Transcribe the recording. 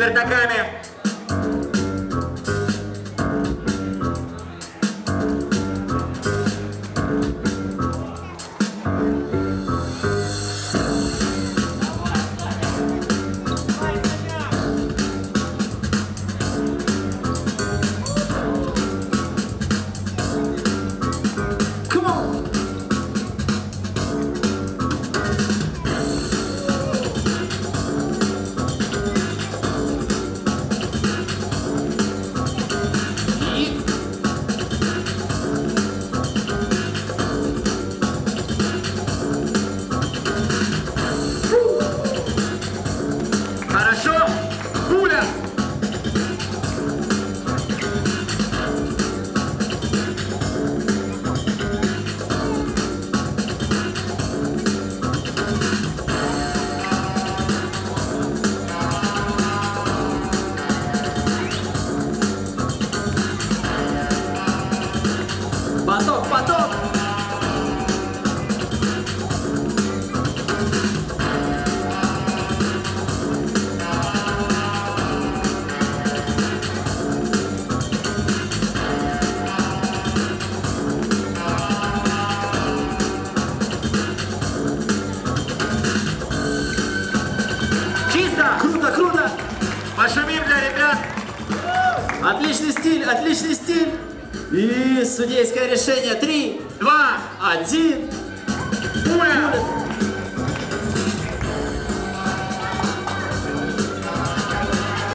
вертаками. Поток, поток! Круто, круто! Пошумим для ребят. Отличный стиль, отличный стиль! И судейское решение. Три, Два. один. Пуля.